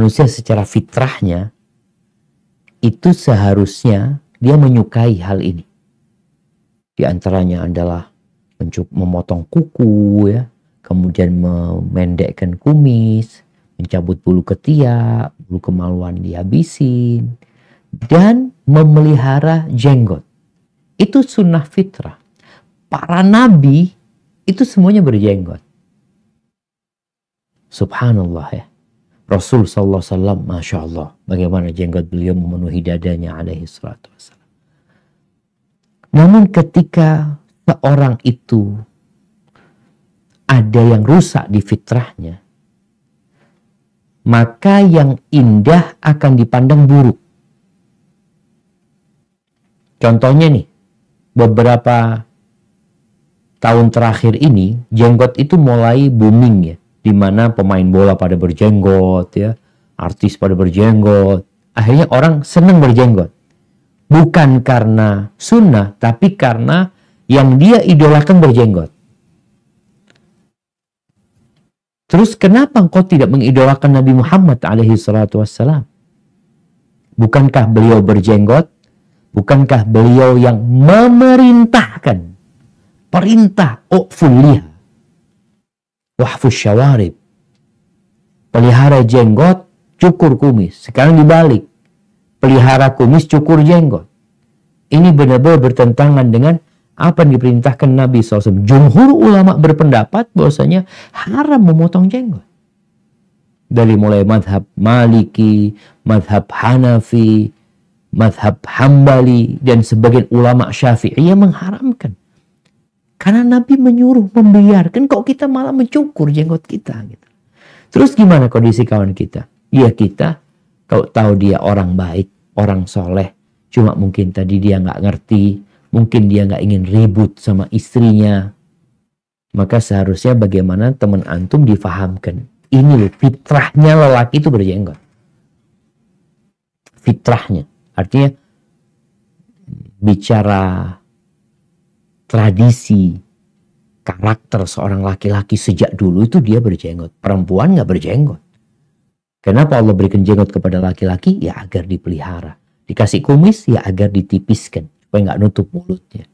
manusia secara fitrahnya itu seharusnya dia menyukai hal ini. Di antaranya adalah memotong kuku ya, kemudian memendekkan kumis, mencabut bulu ketiak, bulu kemaluan dihabisin, dan memelihara jenggot. Itu sunnah fitrah. Para nabi itu semuanya berjenggot. Subhanallah ya. Rasul Sallallahu Alaihi Wasallam, Masya Allah, bagaimana jenggot beliau memenuhi dadanya alaihi salatu wassalam. Namun ketika seorang itu ada yang rusak di fitrahnya, maka yang indah akan dipandang buruk. Contohnya nih, beberapa tahun terakhir ini jenggot itu mulai booming ya di mana pemain bola pada berjenggot ya, artis pada berjenggot. Akhirnya orang senang berjenggot. Bukan karena sunnah, tapi karena yang dia idolakan berjenggot. Terus kenapa engkau tidak mengidolakan Nabi Muhammad alaihi salatu wassalam? Bukankah beliau berjenggot? Bukankah beliau yang memerintahkan perintah uqful wahfus syawarib. Pelihara jenggot, cukur kumis. Sekarang dibalik. Pelihara kumis, cukur jenggot. Ini benar-benar bertentangan dengan apa yang diperintahkan Nabi SAW. Jumhur ulama berpendapat bahwasanya haram memotong jenggot. Dari mulai madhab Maliki, madhab Hanafi, madhab Hambali, dan sebagian ulama Syafi'i yang mengharamkan. Karena Nabi menyuruh membiarkan kok kita malah mencukur jenggot kita gitu. Terus gimana kondisi kawan kita? Ya kita kalau tahu dia orang baik, orang soleh, cuma mungkin tadi dia nggak ngerti, mungkin dia nggak ingin ribut sama istrinya, maka seharusnya bagaimana teman antum difahamkan. Ini loh fitrahnya lelaki itu berjenggot. Fitrahnya. Artinya bicara tradisi karakter seorang laki-laki sejak dulu itu dia berjenggot. Perempuan nggak berjenggot. Kenapa Allah berikan jenggot kepada laki-laki? Ya agar dipelihara. Dikasih kumis ya agar ditipiskan supaya nggak nutup mulutnya.